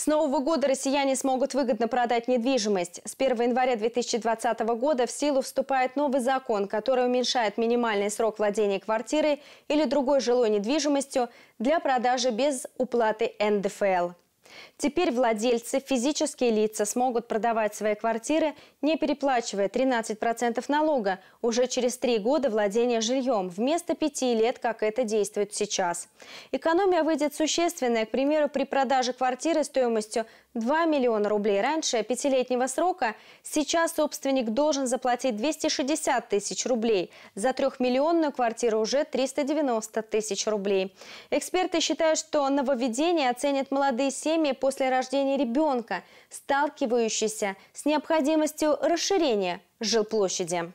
С нового года россияне смогут выгодно продать недвижимость. С 1 января 2020 года в силу вступает новый закон, который уменьшает минимальный срок владения квартирой или другой жилой недвижимостью для продажи без уплаты НДФЛ. Теперь владельцы, физические лица смогут продавать свои квартиры, не переплачивая 13% налога уже через три года владения жильем, вместо пяти лет, как это действует сейчас. Экономия выйдет существенная, к примеру, при продаже квартиры стоимостью 2 миллиона рублей раньше пятилетнего срока, сейчас собственник должен заплатить 260 тысяч рублей. За трехмиллионную квартиру уже 390 тысяч рублей. Эксперты считают, что нововведение оценят молодые семьи после рождения ребенка, сталкивающиеся с необходимостью расширения жилплощади.